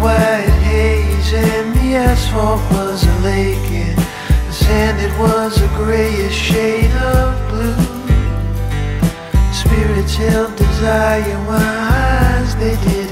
white haze and the asphalt was a lake and the sand it was a grayish shade of blue. Spirits held desire, my eyes they did